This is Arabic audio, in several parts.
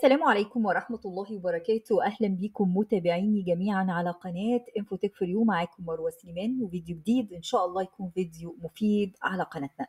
السلام عليكم ورحمة الله وبركاته. أهلا بكم متابعيني جميعا على قناة InfoTech For You معاكم مروة سليمان وفيديو جديد. إن شاء الله يكون فيديو مفيد على قناتنا.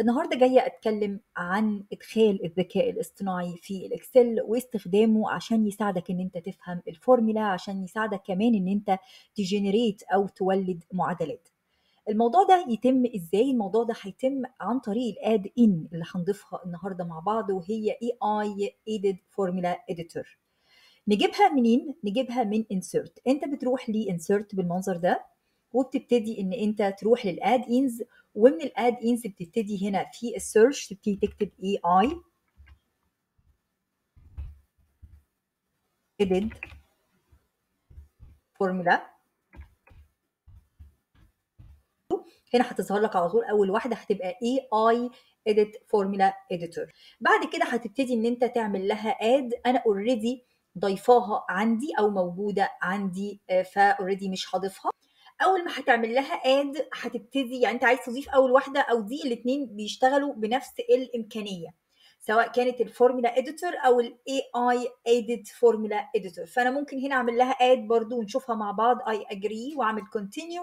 النهاردة جاية أتكلم عن إدخال الذكاء الاصطناعي في ال Excel واستخدامه عشان يساعدك إن أنت تفهم الفورمولا عشان يساعدك كمان إن أنت ت generate أو تولد معادلات. الموضوع ده يتم إزاي؟ الموضوع ده هيتم عن طريق ال add-in اللي هنضيفها النهارده مع بعض وهي AI-aided formula editor نجيبها منين؟ نجيبها من insert انت بتروح ل insert بالمنظر ده وبتبتدي إن انت تروح لل add-ins ومن ال add-ins بتبتدي هنا في ال search تبتدي تكتب AI-aided formula هنا هتظهر لك على طول أول واحدة هتبقى AI-aided formula editor. بعد كده هتبتدي إن أنت تعمل لها add أنا already ضيفاها عندي أو موجودة عندي ف already مش هضيفها. أول ما هتعمل لها add هتبتدي يعني أنت عايز تضيف أول واحدة أو دي الاثنين بيشتغلوا بنفس الإمكانية سواء كانت ال formula editor أو ال AI-aided formula editor فأنا ممكن هنا أعمل لها add برضو ونشوفها مع بعض. I agree وأعمل continue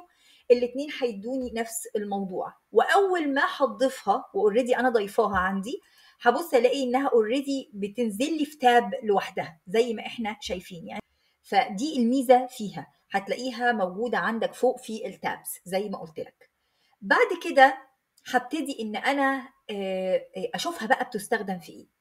الاثنين هيدوني نفس الموضوع. وأول ما هتضيفها و already أنا ضيفاها عندي هبص ألاقي إنها already بتنزل لي في tab لوحدها زي ما إحنا شايفين يعني. فدي الميزة فيها. هتلاقيها موجودة عندك فوق في ال tabs زي ما قلت لك. بعد كده هبتدي إن أنا أشوفها بقى بتستخدم في إيه.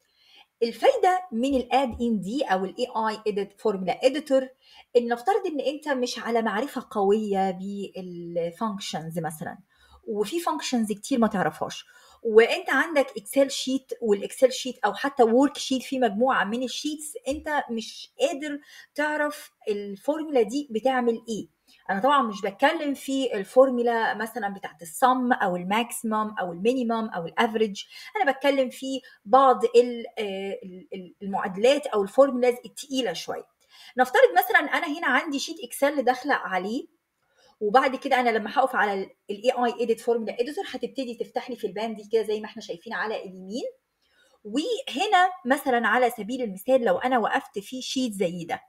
الفايدة من ال add-in دي أو ال AI-aided formula editor إن نفترض إن أنت مش على معرفة قوية بال functions مثلا. وفي functions كتير ما تعرفهاش. وانت عندك Excel sheet وال Excel sheet أو حتى worksheet في مجموعة من ال sheets انت مش قادر تعرف الفورمولا دي بتعمل إيه. أنا طبعا مش بتكلم في الفورمولا مثلا بتاعت السم أو الماكسيمم أو المينيمم أو الافريج أنا بتكلم في بعض المعادلات أو ال formulas التقيلة شوية. نفترض مثلا أنا هنا عندي sheet Excel داخلة عليه وبعد كده أنا لما هقف على ال AI-aided formula editor هتبتدي تفتح لي في ال pane دي كده زي ما إحنا شايفين على اليمين. وهنا مثلا على سبيل المثال لو أنا وقفت في sheet زي ده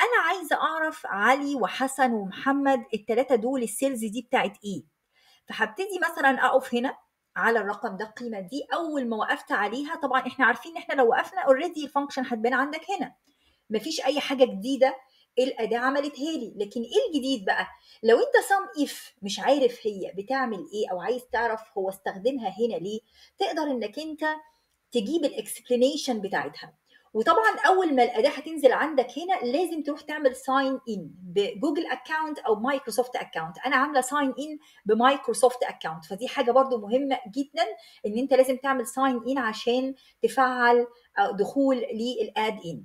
أنا عايزة أعرف علي وحسن ومحمد الثلاثه دول ال sales دي بتاعت إيه؟ فهبتدي مثلا أقف هنا على الرقم ده القيمة دي أول ما وقفت عليها طبعا إحنا عارفين إن إحنا لو وقفنا already ال function هتبان عندك هنا. مفيش أي حاجة جديدة الأداة عملتها لي. لكن إيه الجديد بقى؟ لو أنت SUMIF مش عارف هي بتعمل إيه أو عايز تعرف هو استخدمها هنا ليه تقدر إنك أنت تجيب ال explanation بتاعتها. وطبعا أول ما الأداة هتنزل عندك هنا لازم تروح تعمل sign in ب Google account أو Microsoft account أنا عاملة sign in ب Microsoft account فدي حاجة برضو مهمة جدا إن أنت لازم تعمل sign in عشان تفعل دخول لل add-in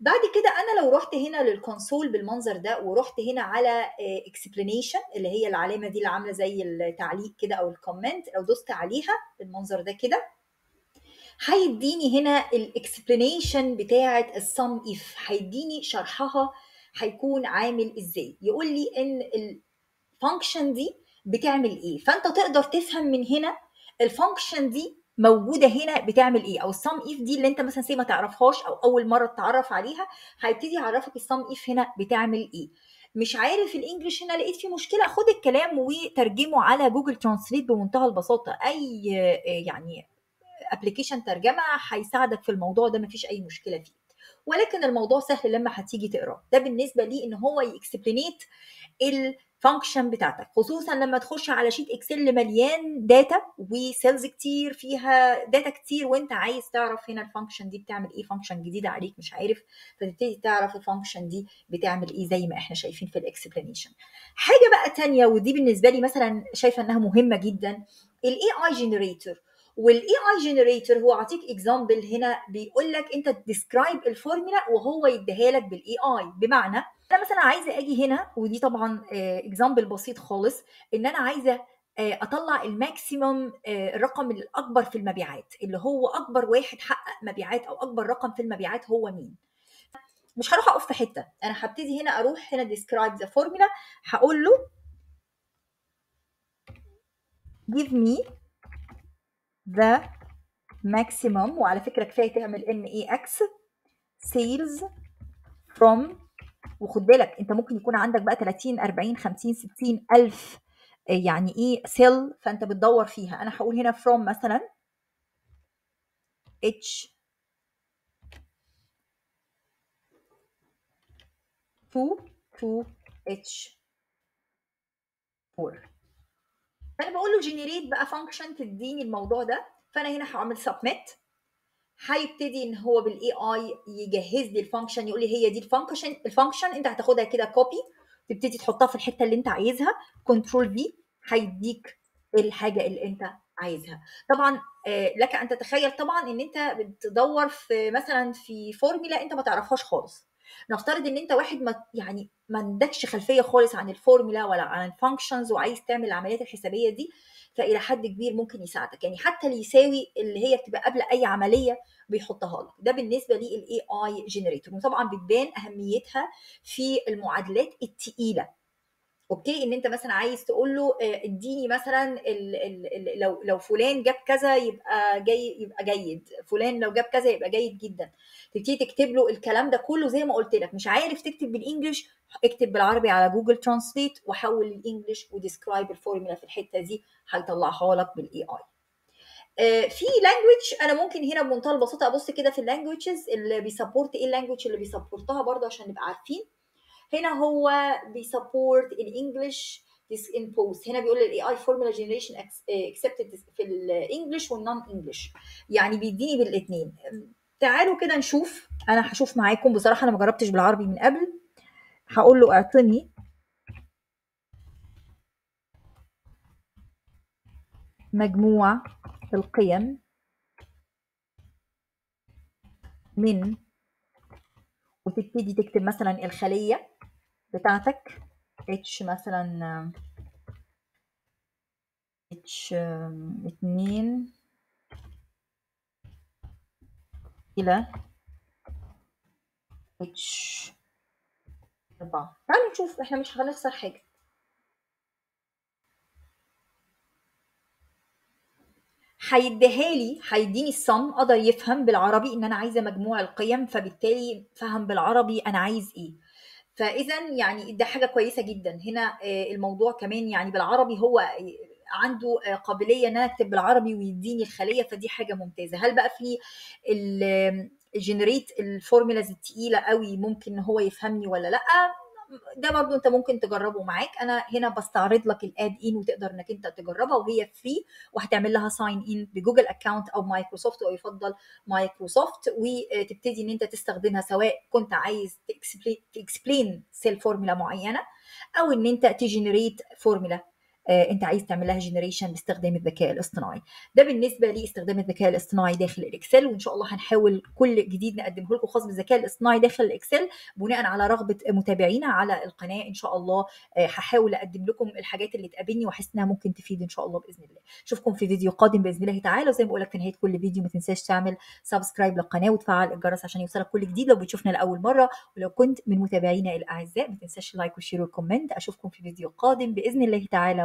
بعد كده أنا لو رحت هنا لل console بالمنظر ده ورحت هنا على explanation اللي هي العلامة دي اللي عاملة زي التعليق كده أو ال comment لو دوست عليها بالمنظر ده كده هيديني هنا ال explanation بتاعة السم اف هيديني شرحها هيكون عامل إزاي. يقول لي إن ال function دي بتعمل إيه. فأنت تقدر تفهم من هنا ال function دي موجودة هنا بتعمل إيه؟ أو السم اف دي اللي أنت مثلا say ما تعرفهاش أو أول مرة تتعرف عليها هيبتدي يعرفك السم اف هنا بتعمل إيه. مش عارف ال English هنا لقيت فيه مشكلة خد الكلام وترجمه على Google Translate بمنتهى البساطة. أي يعني application ترجمة هيساعدك في الموضوع ده مفيش أي مشكلة فيه. ولكن الموضوع سهل لما هتيجي تقراه ده بالنسبة لي إن هو ي explain it ال function بتاعتك خصوصا لما تخش على sheet Excel مليان data و cells كتير فيها data كتير وانت عايز تعرف هنا ال function دي بتعمل إيه function جديدة عليك مش عارف فتبتدي تعرف ال function دي بتعمل إيه زي ما إحنا شايفين في ال explanation حاجة بقى تانية ودي بالنسبة لي مثلا شايفة إنها مهمة جدا ال AI generator وال AI generator هو اعطيك example هنا بيقول لك أنت ت describe ال formula وهو يديها لك بال AI بمعنى أنا مثلا عايزة آجي هنا ودي طبعا example بسيط خالص إن أنا عايزة أطلع ال maximum الرقم الأكبر في المبيعات اللي هو أكبر واحد حقق مبيعات أو أكبر رقم في المبيعات هو مين. مش هروح أقف في حتة أنا هبتدي هنا أروح هنا describe the formula هقول له give me the maximum وعلى فكرة كفاية تعمل M A X sales from وخد بالك أنت ممكن يكون عندك بقى 30 40 50 60 ألف آه، يعني إيه cell فأنت بتدور فيها. أنا هقول هنا from مثلا h. to to h. 4 فأنا بقول له generate بقى function تديني الموضوع ده. فأنا هنا هعمل submit هيبتدي إن هو بال AI يجهز لي ال function يقول لي هي دي ال function ال function أنت هتاخدها كده copy تبتدي تحطها في الحتة اللي أنت عايزها control V هيديك الحاجة اللي أنت عايزها. طبعا آه، لك أن تتخيل طبعا إن أنت بتدور في مثلا في فورمولا أنت ما تعرفهاش خالص. نفترض إن أنت واحد ما يعني ما عندكش خلفية خالص عن الفورمولا ولا عن ال functions وعايز تعمل العمليات الحسابية دي فإلى حد كبير ممكن يساعدك. يعني حتى اللي يساوي اللي هي بتبقى قبل أي عملية بيحطها لك. ده بالنسبة لل AI generator وطبعا بتبان أهميتها في المعادلات الثقيله okay؟ إن أنت مثلا عايز تقول له آه، إديني مثلا ال ال ال لو لو فلان جاب كذا يبقى جاي يبقى جيد. فلان لو جاب كذا يبقى جيد جدا. تبتدي تكتب له الكلام ده كله زي ما قلت لك. مش عارف تكتب بال English اكتب بالعربي على Google Translate وحول ال English و describe ال formula في الحتة دي هيطلعها لك بال AI آه، في language أنا ممكن هنا بمنتهى البساطة أبص كده في ال languages اللي بي support إيه؟ ال language اللي بي support ها برضه عشان نبقى عارفين. هنا هو بي support ال English this in post. هنا بيقول ال AI formula generation accepted في ال English وال non-English يعني بيديني بالاثنين تعالوا كده نشوف. أنا هشوف معاكم. بصراحة أنا ما جربتش بالعربي من قبل. هقول له اعطني. مجموع القيم من وتبتدي تكتب مثلا الخلية. بتاعتك. اتش مثلا اتش اتنين إلى اتش أربعة. تعالوا نشوف إحنا مش هنخسر حاجة. هيديها لي هيديني ال sum قدر يفهم بالعربي إن أنا عايزة مجموع القيم فبالتالي فهم بالعربي أنا عايز إيه. فإذا يعني ده حاجة كويسة جدا. هنا آه، الموضوع كمان يعني بالعربي هو عنده آه، قابلية إن أنا أكتب بالعربي ويديني الخلية فدي حاجة ممتازة. هل بقى في ال generate ال formulas التقيلة قوي ممكن إن هو يفهمني ولا لأ؟ ده برضو انت ممكن تجربه معاك. أنا هنا بستعرض لك ال add-in وتقدر انك انت تجربها وهي free وهتعمل لها sign in ب Google account أو مايكروسوفت أو يفضل مايكروسوفت. وتبتدي إن أنت تستخدمها سواء كنت عايز ت explain cell formula معينة أو إن أنت ت generate formula انت عايز تعمل لها generation باستخدام الذكاء الاصطناعي. ده بالنسبة لاستخدام الذكاء الاصطناعي داخل الإكسل وإن شاء الله هنحاول كل جديد نقدمه لكم خاص بالذكاء الاصطناعي داخل الإكسل بناء على رغبة متابعينا على القناة. إن شاء الله آه، هحاول أقدم لكم الحاجات اللي تقابلني وأحس إنها ممكن تفيد إن شاء الله بإذن الله. اشوفكم في فيديو قادم بإذن الله تعالى. وزي ما بقول لك في نهاية كل فيديو ما تنساش تعمل subscribe للقناة وتفعل الجرس عشان يوصلك كل جديد لو بتشوفنا لأول مرة. ولو كنت من متابعينا الأعزاء ما تنساش ال like وال share وال comment أشوفكم في فيديو قادم بإذن الله تعالى.